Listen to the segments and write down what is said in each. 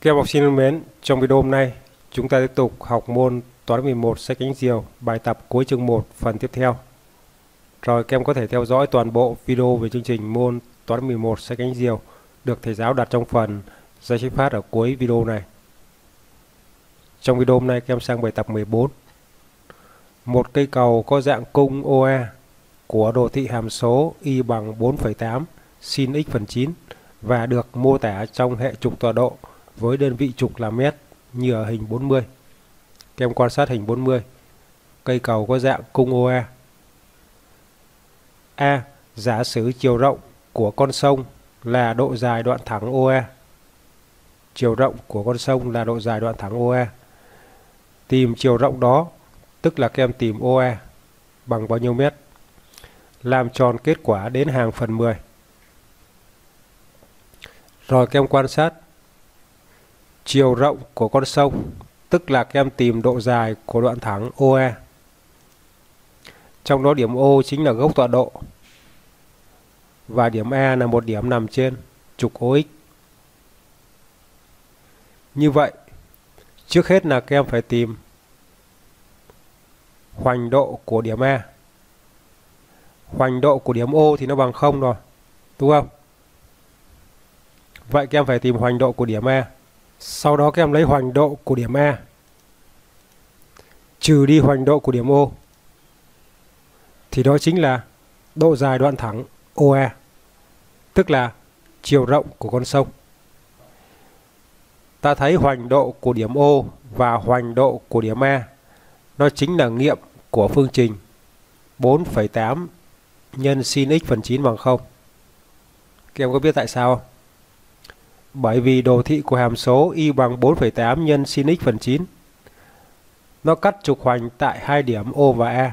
Các em học sinh thân mến, trong video hôm nay chúng ta tiếp tục học môn toán 11 sách cánh diều bài tập cuối chương 1 phần tiếp theo. Rồi các em có thể theo dõi toàn bộ video về chương trình môn toán 11 sách cánh diều được thầy giáo đặt trong phần giải sách phát ở cuối video này. Trong video hôm nay các em sang bài tập 14. Một cây cầu có dạng cung OA của đồ thị hàm số y bằng 4,8 sin x phần 9 và được mô tả trong hệ trục tọa độ với đơn vị trục là mét như ở hình 40. Các em quan sát hình 40. Cây cầu có dạng cung OA. E. A. Giả sử chiều rộng của con sông là độ dài đoạn thẳng OA. E. Chiều rộng của con sông là độ dài đoạn thẳng OA. E. Tìm chiều rộng đó, tức là các em tìm OA bằng bao nhiêu mét. Làm tròn kết quả đến hàng phần 10. Rồi các em quan sát chiều rộng của con sông, tức là các em tìm độ dài của đoạn thẳng OE. Trong đó điểm O chính là gốc tọa độ và điểm E là một điểm nằm trên trục OX. Như vậy, trước hết là các em phải tìm hoành độ của điểm E Hoành độ của điểm O thì nó bằng 0 rồi, đúng không? Vậy các em phải tìm hoành độ của điểm E sau đó các em lấy hoành độ của điểm A trừ đi hoành độ của điểm O thì đó chính là độ dài đoạn thẳng OE tức là chiều rộng của con sông. Ta thấy hoành độ của điểm O và hoành độ của điểm A nó chính là nghiệm của phương trình 4,8 nhân sin x phần 9 bằng 0. Các em có biết tại sao không? Bởi vì đồ thị của hàm số y bằng 4,8 nhân sin x phần 9. Nó cắt trục hoành tại hai điểm O và A.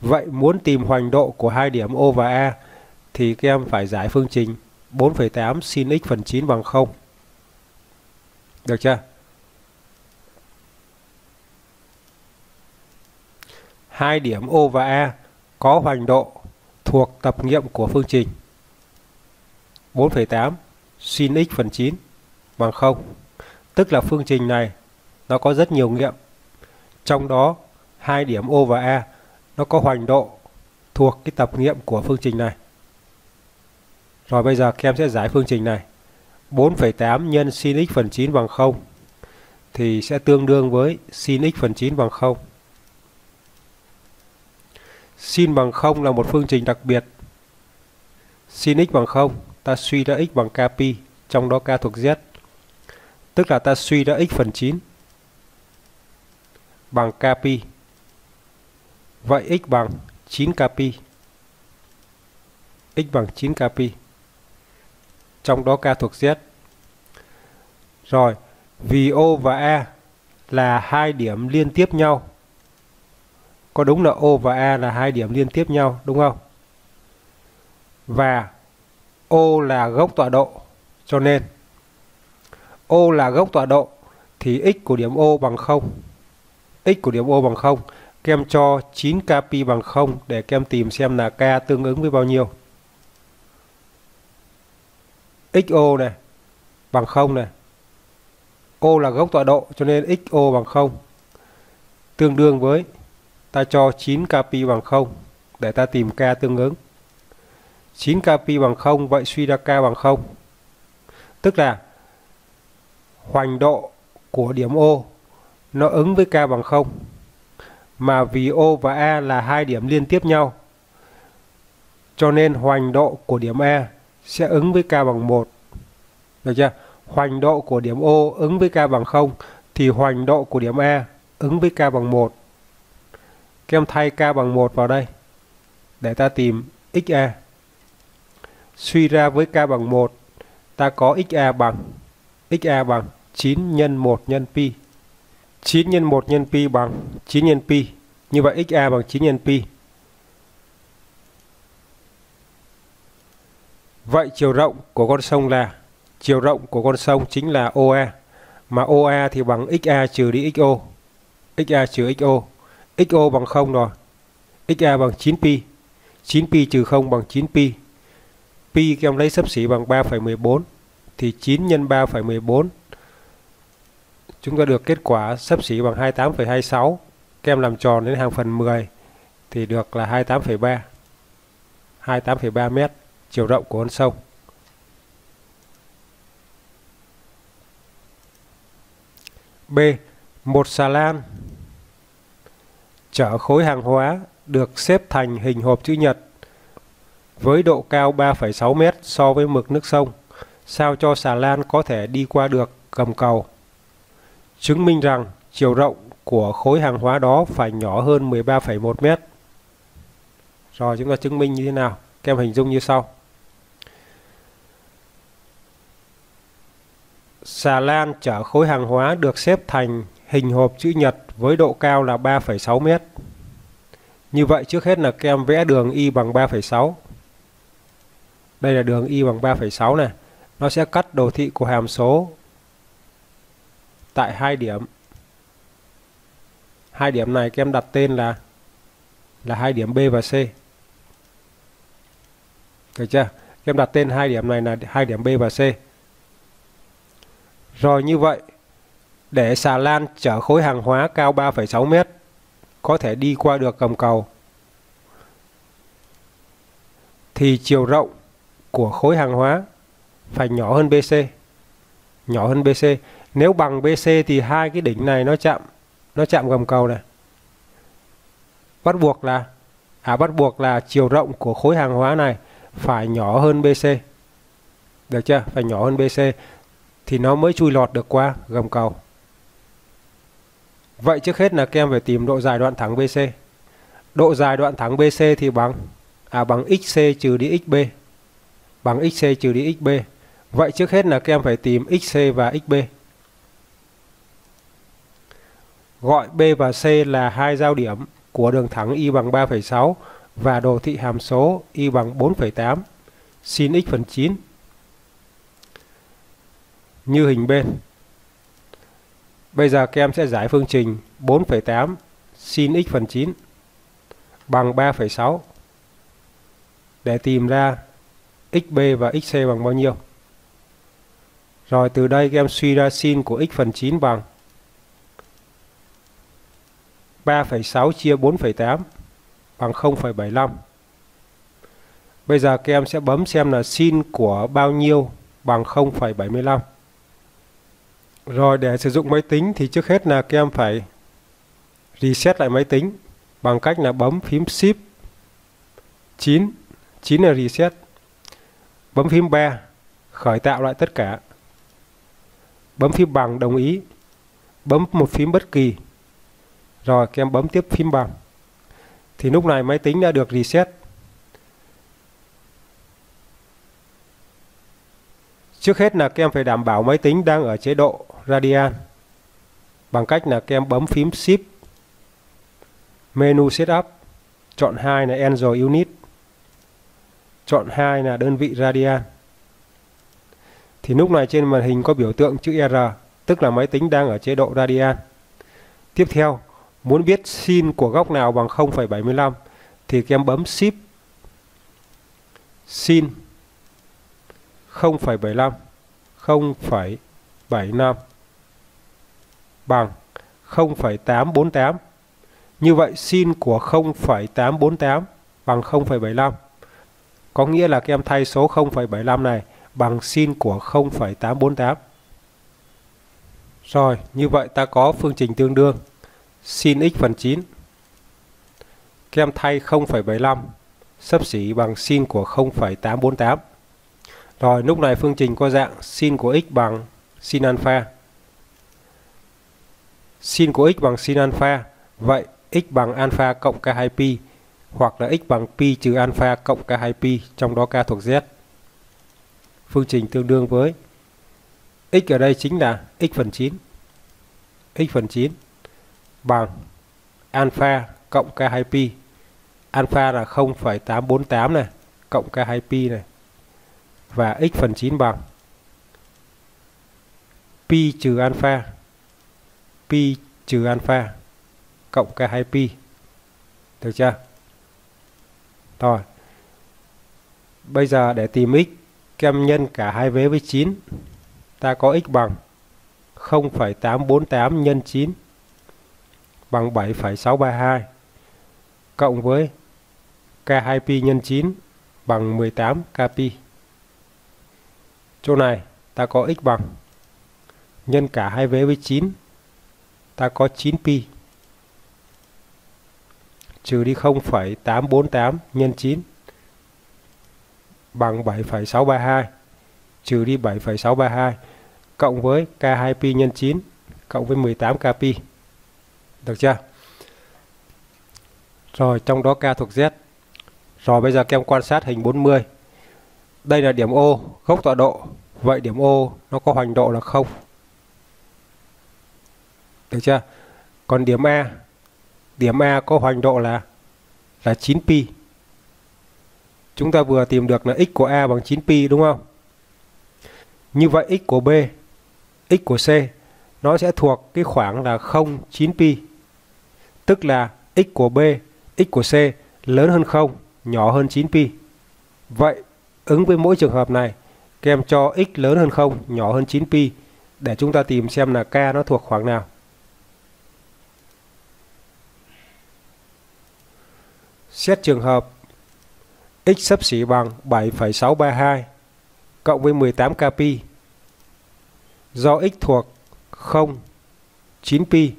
Vậy muốn tìm hoành độ của hai điểm O và A thì các em phải giải phương trình 4,8 sin x phần 9 bằng 0. Được chưa? Hai điểm O và A có hoành độ thuộc tập nghiệm của phương trình 4,8 sin x phần 9 bằng 0. Tức là phương trình này nó có rất nhiều nghiệm. Trong đó hai điểm O và A nó có hoành độ thuộc cái tập nghiệm của phương trình này. Rồi bây giờ các em sẽ giải phương trình này. 4,8 nhân sin x phần 9 bằng 0 thì sẽ tương đương với sin x phần 9 bằng 0. Sin bằng 0 là một phương trình đặc biệt. Sin x bằng 0 ta suy ra x bằng kp, trong đó k thuộc z. Tức là ta suy ra x phần 9 bằng kp. Vậy x bằng 9 kp. x bằng 9 kp. Trong đó k thuộc z. Rồi, vì O và A là hai điểm liên tiếp nhau. Có đúng là O và A là hai điểm liên tiếp nhau, đúng không? Và O là gốc tọa độ. Cho nên O là gốc tọa độ thì x của điểm O bằng 0. x của điểm O bằng 0. Các em cho 9 kp bằng 0 để các em tìm xem là k tương ứng với bao nhiêu. XO này bằng 0 này. O là gốc tọa độ, cho nên XO bằng 0. Tương đương với ta cho 9 kp bằng 0 để ta tìm k tương ứng. 9 kp bằng 0 vậy suy ra k bằng 0. Tức là, hoành độ của điểm O nó ứng với k bằng 0. Mà vì O và A là hai điểm liên tiếp nhau, cho nên hoành độ của điểm A sẽ ứng với k bằng 1. Được chưa? Hoành độ của điểm O ứng với k bằng 0 thì hoành độ của điểm A ứng với k bằng 1. Các em thay k bằng 1 vào đây để ta tìm XA. Suy ra với k bằng 1, ta có XA bằng XA bằng 9 nhân 1 nhân pi. 9 nhân 1 nhân pi bằng 9 nhân pi. Như vậy XA bằng 9 nhân pi. Vậy chiều rộng của con sông là chiều rộng của con sông chính là OA. Mà OA thì bằng XA trừ đi XO. XA trừ XO. XO bằng 0 rồi. XA bằng 9 pi. 9 pi trừ 0 bằng 9pi pi các em lấy xấp xỉ bằng 3,14 thì 9 nhân 3,14 chúng ta được kết quả xấp xỉ bằng 28,26 kem làm tròn đến hàng phần 10 thì được là 28,3 28,3 mét chiều rộng của con sông. B. Một xà lan chở khối hàng hóa được xếp thành hình hộp chữ nhật với độ cao 3,6 mét so với mực nước sông, sao cho xà lan có thể đi qua được gầm cầu. Chứng minh rằng chiều rộng của khối hàng hóa đó phải nhỏ hơn 13,1 mét. Rồi chúng ta chứng minh như thế nào? Các em hình dung như sau. Xà lan chở khối hàng hóa được xếp thành hình hộp chữ nhật với độ cao là 3,6 mét. Như vậy trước hết là các em vẽ đường y bằng 3,6. Đây là đường y bằng 3,6 này. Nó sẽ cắt đồ thị của hàm số tại hai điểm. Hai điểm này các em đặt tên là là hai điểm B và C. Được chưa? Các em đặt tên hai điểm này là hai điểm B và C. Rồi như vậy, để xà lan chở khối hàng hóa cao 3,6 mét có thể đi qua được gầm cầu thì chiều rộng của khối hàng hóa phải nhỏ hơn BC. Nhỏ hơn BC. Nếu bằng BC thì hai cái đỉnh này nó chạm nó chạm gầm cầu này. Bắt buộc là à bắt buộc là chiều rộng của khối hàng hóa này phải nhỏ hơn BC. Được chưa? Phải nhỏ hơn BC thì nó mới chui lọt được qua gầm cầu. Vậy trước hết là các em phải tìm độ dài đoạn thẳng BC. Độ dài đoạn thẳng BC thì bằng à bằng xc trừ đi xb bằng xc trừ đi xb. Vậy trước hết là các em phải tìm xc và xb. Gọi b và c là hai giao điểm của đường thẳng y bằng 3,6 và đồ thị hàm số y bằng 4,8 sin x phần 9 như hình bên. Bây giờ các em sẽ giải phương trình 4,8 sin x phần 9 bằng 3,6 để tìm ra xb và xc bằng bao nhiêu. Rồi từ đây các em suy ra sin của x phần 9 bằng 3,6 chia 4,8 bằng 0,75. Bây giờ các em sẽ bấm xem là sin của bao nhiêu bằng 0,75. Rồi để sử dụng máy tính thì trước hết là các em phải reset lại máy tính bằng cách là bấm phím Shift 9, 9 là reset. Bấm phím 3 khởi tạo lại tất cả. Bấm phím bằng đồng ý. Bấm một phím bất kỳ. Rồi các em bấm tiếp phím bằng. Thì lúc này máy tính đã được reset. Trước hết là các em phải đảm bảo máy tính đang ở chế độ radian bằng cách là các em bấm phím Shift menu setup, chọn hai là Angel Unit chọn hai là đơn vị radian thì lúc này trên màn hình có biểu tượng chữ R tức là máy tính đang ở chế độ radian tiếp theo muốn biết sin của góc nào bằng 0,75 thì các em bấm Shift sin 0,75 0,75 bằng 0,848. Như vậy sin của 0,848 bằng 0,75. Có nghĩa là các em thay số 0,75 này bằng sin của 0,848. Rồi, như vậy ta có phương trình tương đương sin x phần 9. Các em thay 0,75 sấp xỉ bằng sin của 0,848. Rồi, lúc này phương trình có dạng sin của x bằng sin alpha sin của x bằng sin alpha. Vậy x bằng alpha cộng k2pi hoặc là x bằng pi trừ alpha cộng k2pi trong đó k thuộc z. Phương trình tương đương với x ở đây chính là x phần 9. x phần 9 bằng alpha cộng k2pi. Alpha là 0,848 này cộng k2pi này. Và x phần 9 bằng pi trừ alpha pi trừ alpha cộng k2 pi. Được chưa? Rồi. Bây giờ để tìm x, kem nhân cả hai vế với 9. ta có x bằng 0,848 nhân 9 bằng 7,632 cộng với K2pi nhân 9 bằng 18 kpi. Chỗ này ta có x bằng nhân cả hai vế với 9 ta có 9 pi trừ đi 0,848 nhân 9 bằng 7,632 trừ đi 7,632 cộng với K2pi nhân 9 cộng với 18 kpi. Được chưa? Rồi trong đó K thuộc Z. Rồi bây giờ các em quan sát hình 40. Đây là điểm O, gốc tọa độ. Vậy điểm O nó có hoành độ là 0. Được chưa? Còn điểm A, điểm A có hoành độ là là 9pi. Chúng ta vừa tìm được là x của A bằng 9pi đúng không? Như vậy x của B, x của C nó sẽ thuộc cái khoảng là 0 9pi. Tức là x của B, x của C lớn hơn 0, nhỏ hơn 9pi. Vậy ứng với mỗi trường hợp này, các em cho x lớn hơn 0, nhỏ hơn 9pi để chúng ta tìm xem là k nó thuộc khoảng nào. Xét trường hợp x sấp xỉ bằng 7,632 cộng với 18 kp do x thuộc 0 9 pi.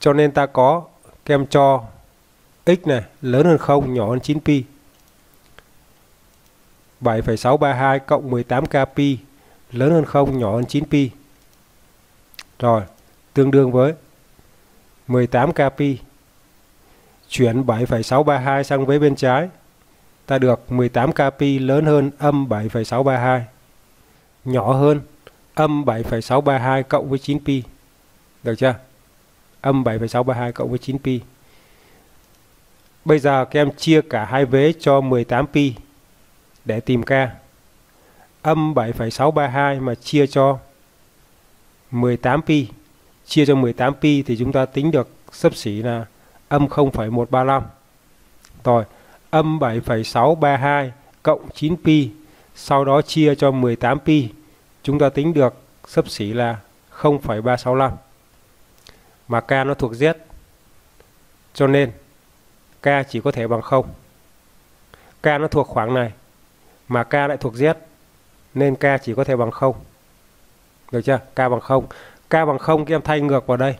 Cho nên ta có kem cho x này lớn hơn 0 nhỏ hơn 9 pi. 7,632 cộng 18 kp lớn hơn 0 nhỏ hơn 9 pi. Rồi tương đương với 18 kp chuyển 7,632 sang vế bên trái. Ta được 18 kpi lớn hơn âm 7,632 nhỏ hơn âm 7,632 cộng với 9 pi. Được chưa? Âm 7,632 cộng với 9 pi. Bây giờ các em chia cả hai vế cho 18 pi để tìm k âm 7,632 mà chia cho 18 pi. Chia cho 18 pi thì chúng ta tính được sấp xỉ là âm 0,135 rồi âm 7,632 cộng 9 pi sau đó chia cho 18 pi. Chúng ta tính được sấp xỉ là 0,365 mà k nó thuộc z cho nên k chỉ có thể bằng 0 k nó thuộc khoảng này mà k lại thuộc z nên k chỉ có thể bằng 0 được chưa? K bằng 0 k bằng 0 các em thay ngược vào đây.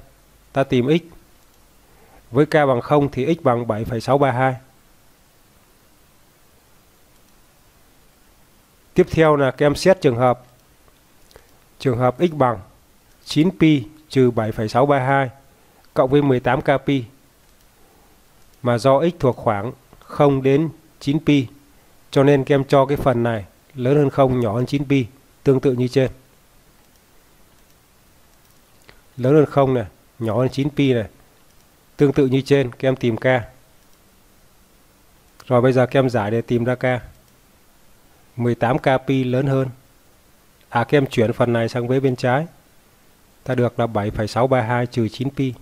Ta tìm x với k bằng 0 thì x bằng 7,632 Tiếp theo là các em xét trường hợp. Trường hợp x bằng 9pi trừ 7,632 cộng với 18 kpi mà do x thuộc khoảng 0 đến 9pi cho nên các em cho cái phần này lớn hơn 0 nhỏ hơn 9pi tương tự như trên. Lớn hơn 0 này nhỏ hơn 9pi này tương tự như trên các em tìm k rồi bây giờ các em giải để tìm ra k 18K pi lớn hơn À các em chuyển phần này sang vế bên trái. Ta được là 7,632 trừ 9pi.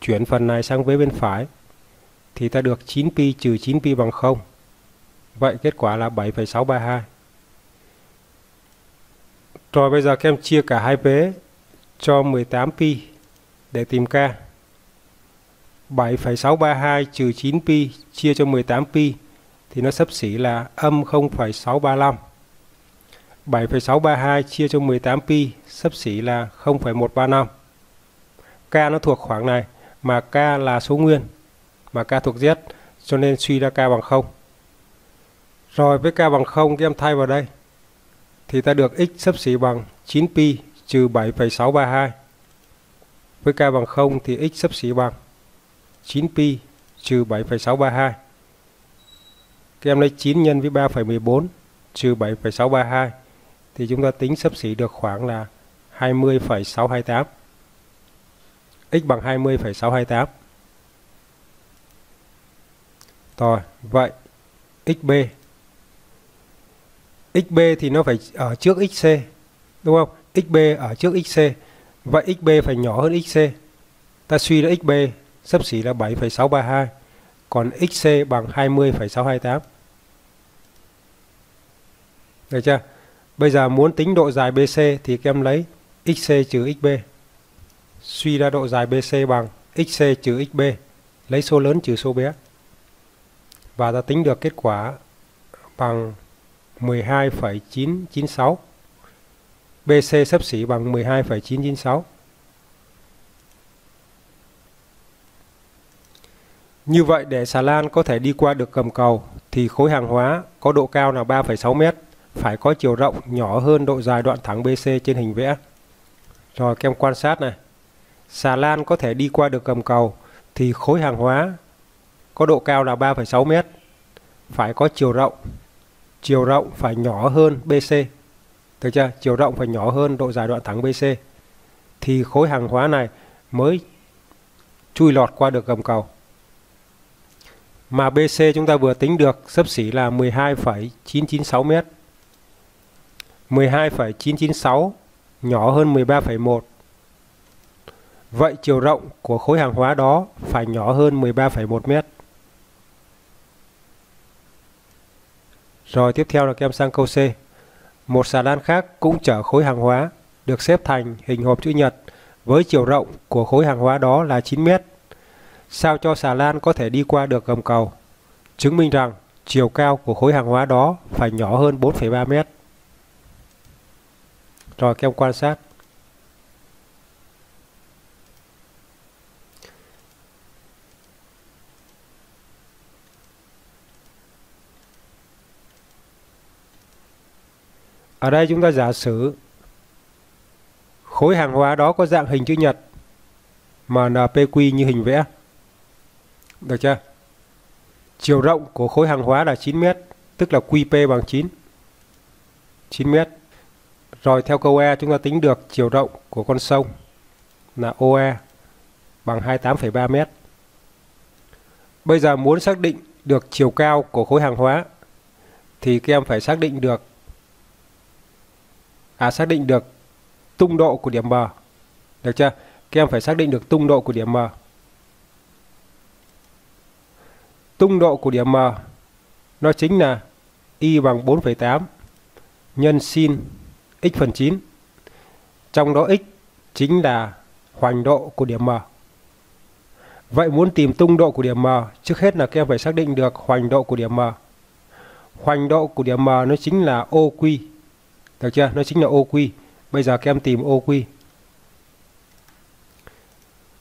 Chuyển phần này sang vế bên phải. Thì ta được 9pi trừ 9pi bằng 0. Vậy kết quả là 7,632. Rồi bây giờ các em chia cả hai vế cho 18pi để tìm k. 7,632 trừ 9pi chia cho 18pi thì nó sắp xỉ là âm 0,635. 7,632 chia cho 18 pi sấp xỉ là 0,135. K nó thuộc khoảng này mà K là số nguyên mà K thuộc Z cho nên suy ra K bằng 0. Rồi với K bằng 0 các em thay vào đây thì ta được x sấp xỉ bằng 9 pi trừ 7,632. Với K bằng 0 thì x sấp xỉ bằng 9 pi trừ 7,632. Các em lấy 9 nhân với 3,14 trừ 7,632 thì chúng ta tính sấp xỉ được khoảng là 20,628. x bằng 20,628. Rồi, vậy xb xb thì nó phải ở trước xc đúng không? xb ở trước xc. Vậy xb phải nhỏ hơn xc. Ta suy ra xb xấp xỉ là 7,632 còn xc bằng 20,628. Được chưa? Bây giờ muốn tính độ dài BC thì các em lấy XC trừ XB. Suy ra độ dài BC bằng XC trừ XB. Lấy số lớn trừ số bé. Và ta tính được kết quả bằng 12,996. BC sấp xỉ bằng 12,996. Như vậy để xà lan có thể đi qua được gầm cầu thì khối hàng hóa có độ cao là 3,6 m, phải có chiều rộng nhỏ hơn độ dài đoạn thẳng BC trên hình vẽ. Rồi các em quan sát này. Xà lan có thể đi qua được gầm cầu thì khối hàng hóa có độ cao là 3,6 m, phải có chiều rộng. Chiều rộng phải nhỏ hơn BC. Được chưa? Chiều rộng phải nhỏ hơn độ dài đoạn thẳng BC. Thì khối hàng hóa này mới chui lọt qua được gầm cầu. Mà BC chúng ta vừa tính được sấp xỉ là 12,996 m. 12,996 nhỏ hơn 13,1. Vậy chiều rộng của khối hàng hóa đó phải nhỏ hơn 13,1 m. Rồi tiếp theo là kem sang câu C. Một xà lan khác cũng chở khối hàng hóa được xếp thành hình hộp chữ nhật với chiều rộng của khối hàng hóa đó là 9 mét sao cho xà lan có thể đi qua được gầm cầu, chứng minh rằng chiều cao của khối hàng hóa đó phải nhỏ hơn 4,3 mét. Rồi các em quan sát. Ở đây chúng ta giả sử khối hàng hóa đó có dạng hình chữ nhật mà NPQ như hình vẽ. Được chưa? Chiều rộng của khối hàng hóa là 9 mét, tức là QP bằng 9. 9 mét. Rồi theo câu E chúng ta tính được chiều rộng của con sông là OE bằng 28,3 mét. Bây giờ muốn xác định được chiều cao của khối hàng hóa thì các em phải xác định được à xác định được tung độ của điểm M. Được chưa? Các em phải xác định được tung độ của điểm M. tung độ của điểm M nó chính là y bằng 4,8 nhân sin x phần 9. Trong đó x chính là hoành độ của điểm M. Vậy muốn tìm tung độ của điểm M, trước hết là các em phải xác định được hoành độ của điểm M. Hoành độ của điểm M nó chính là OQ. Được chưa? Nó chính là OQ. Bây giờ các em tìm OQ.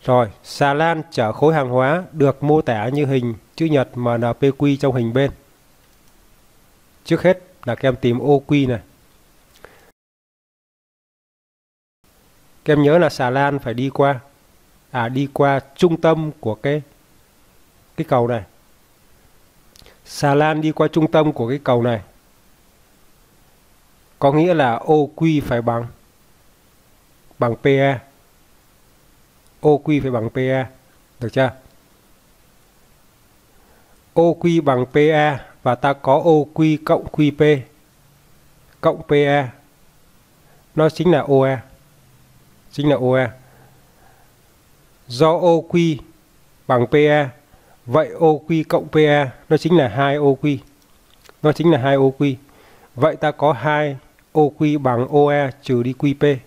Rồi, xà lan chở khối hàng hóa được mô tả như hình chữ nhật MNPQ trong hình bên. Trước hết là các em tìm OQ này. Các em nhớ là xà lan phải đi qua à đi qua trung tâm của cái cái cầu này. Xà lan đi qua trung tâm của cái cầu này. Có nghĩa là OQ phải bằng bằng PE. OQ phải bằng PE. Được chưa? OQ bằng PE và ta có OQ cộng QP cộng PE. Nó chính là OE. Chính là OE. Do OQ bằng PE, vậy OQ cộng PE nó chính là 2 OQ. Nó chính là 2 OQ. Vậy ta có 2 OQ bằng OE trừ đi QP.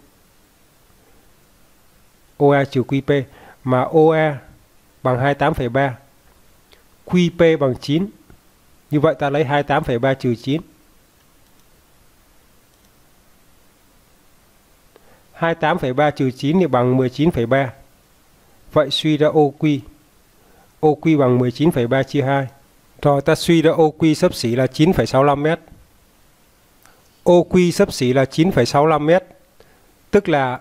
OE trừ QP mà OE bằng 28,3 QP bằng 9. Như vậy ta lấy 28,3 trừ 9. 28,3 trừ 9 thì bằng 19,3. Vậy suy ra OQ. OQ bằng 19,3 chia 2. Rồi ta suy ra OQ xấp xỉ là 9,65 mét. OQ sấp xỉ là 9,65 mét. Tức là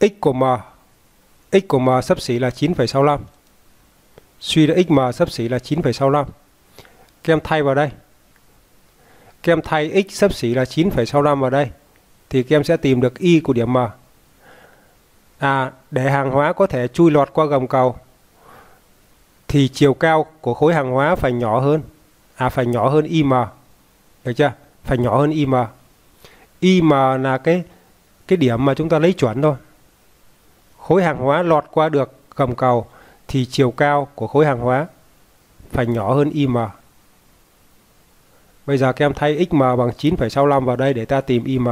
x của m x của m sấp xỉ là 9,65 suy ra xm sấp xỉ là 9,65. Các em thay vào đây. Các em thay x sấp xỉ là 9,65 vào đây. Thì các em sẽ tìm được y của điểm M. À, để hàng hóa có thể chui lọt qua gầm cầu thì chiều cao của khối hàng hóa phải nhỏ hơn. À, phải nhỏ hơn im. Được chưa? Phải nhỏ hơn im. Im là cái cái điểm mà chúng ta lấy chuẩn thôi. Khối hàng hóa lọt qua được gầm cầu thì chiều cao của khối hàng hóa phải nhỏ hơn IM. Bây giờ các em thay XM bằng 9,65 vào đây để ta tìm IM.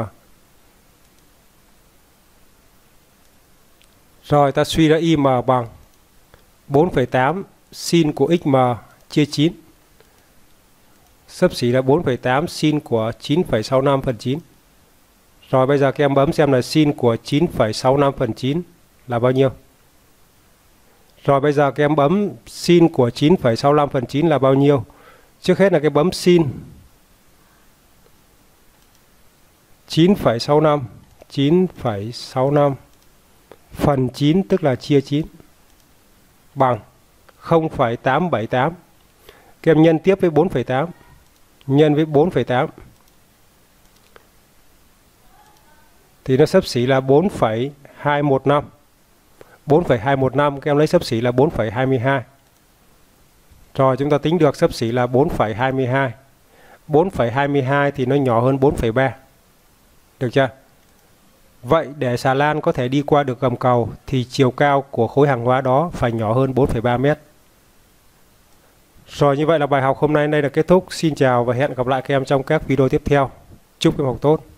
Rồi ta suy ra IM bằng 4,8 sin của XM chia 9. Sấp xỉ là 4,8 sin của 9,65 phần 9. Rồi bây giờ các em bấm xem là sin của 9,65 phần 9 là bao nhiêu. Rồi bây giờ các em bấm sin của 9,65 phần 9 là bao nhiêu. Trước hết là cái bấm sin 9,65 9,65 phần 9 tức là chia 9 bằng 0,878. Các em nhân tiếp với 4,8 nhân với 4,8 thì nó xấp xỉ là 4,215. 4,215 các em lấy xấp xỉ là 4,22. Rồi chúng ta tính được xấp xỉ là 4,22. 4,22 thì nó nhỏ hơn 4,3. Được chưa? Vậy để xà lan có thể đi qua được gầm cầu thì chiều cao của khối hàng hóa đó phải nhỏ hơn 4,3 mét. Rồi, như vậy là bài học hôm nay đây là kết thúc. Xin chào và hẹn gặp lại các em trong các video tiếp theo. Chúc các em học tốt.